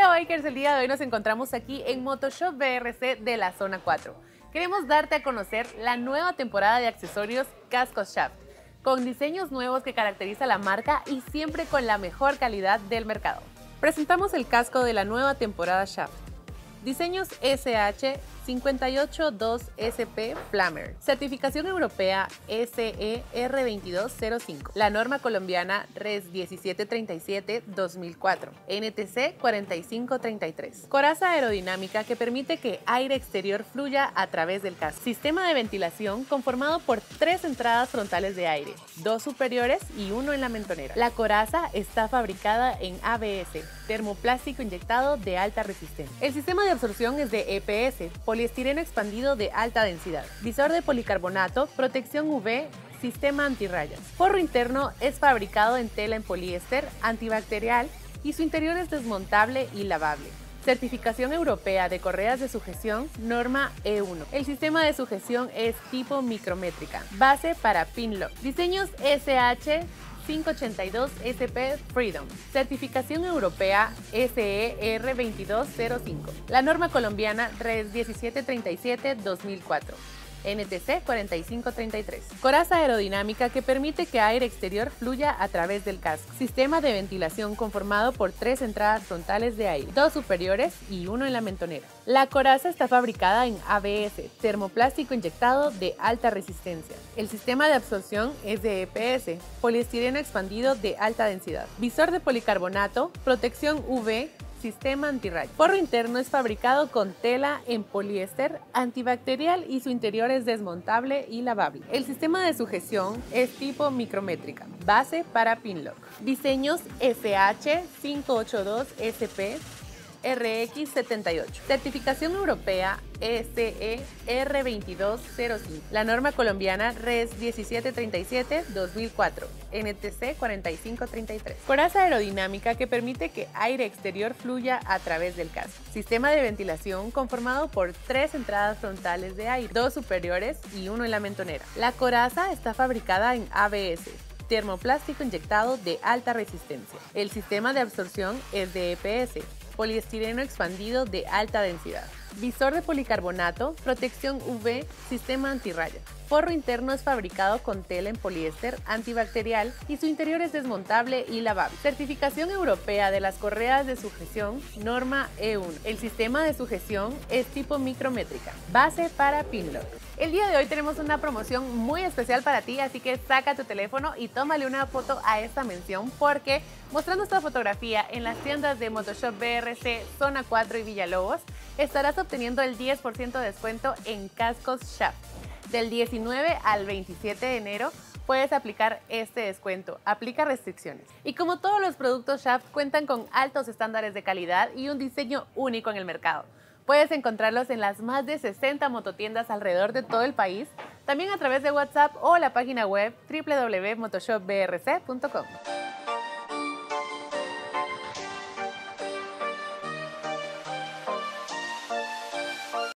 Hola bikers, el día de hoy nos encontramos aquí en Motoshop BRC de la zona 4. Queremos darte a conocer la nueva temporada de accesorios Cascos Shaft, con diseños nuevos que caracteriza la marca y siempre con la mejor calidad del mercado. Presentamos el casco de la nueva temporada Shaft. Diseños SH 582SP Flammer. Certificación europea SER2205. La norma colombiana RES 1737-2004. NTC 4533. Coraza aerodinámica que permite que aire exterior fluya a través del casco. Sistema de ventilación conformado por tres entradas frontales de aire, dos superiores y uno en la mentonera. La coraza está fabricada en ABS, termoplástico inyectado de alta resistencia. El sistema de absorción es de EPS, poliestireno expandido de alta densidad, visor de policarbonato, protección UV, sistema antirrayas. Forro interno es fabricado en tela en poliéster, antibacterial y su interior es desmontable y lavable. Certificación europea de correas de sujeción, norma E1. El sistema de sujeción es tipo micrométrica. Base para Pinlock. Diseños SH 582 SP Freedom. Certificación europea SER 2205. La norma colombiana RES 1737-2004. NTC 4533. Coraza aerodinámica que permite que aire exterior fluya a través del casco. Sistema de ventilación conformado por tres entradas frontales de aire, dos superiores y uno en la mentonera. La coraza está fabricada en ABS, termoplástico inyectado de alta resistencia. El sistema de absorción es de EPS, poliestireno expandido de alta densidad. Visor de policarbonato, protección UV, sistema antirrayo. Forro interno es fabricado con tela en poliéster antibacterial y su interior es desmontable y lavable. El sistema de sujeción es tipo micrométrica, base para pinlock. Diseños FH 582SP RX78. Certificación europea SER2205. La norma colombiana RES 1737-2004. NTC 4533. Coraza aerodinámica que permite que aire exterior fluya a través del casco. Sistema de ventilación conformado por tres entradas frontales de aire, dos superiores y uno en la mentonera. La coraza está fabricada en ABS, termoplástico inyectado de alta resistencia. El sistema de absorción es de EPS, poliestireno expandido de alta densidad. Visor de policarbonato, protección UV, sistema antirraya. Forro interno es fabricado con tela en poliéster antibacterial y su interior es desmontable y lavable. Certificación europea de las correas de sujeción, norma E1. El sistema de sujeción es tipo micrométrica. Base para pinlock. El día de hoy tenemos una promoción muy especial para ti, así que saca tu teléfono y tómale una foto a esta mención porque mostrando esta fotografía en las tiendas de Motoshop BRC Zona 4 y Villalobos, estarás obteniendo el 10% de descuento en cascos Shaft. Del 19 al 27 de enero puedes aplicar este descuento. Aplica restricciones. Y como todos los productos Shaft cuentan con altos estándares de calidad y un diseño único en el mercado. Puedes encontrarlos en las más de 60 mototiendas alrededor de todo el país, también a través de WhatsApp o la página web www.motoshopbrc.com.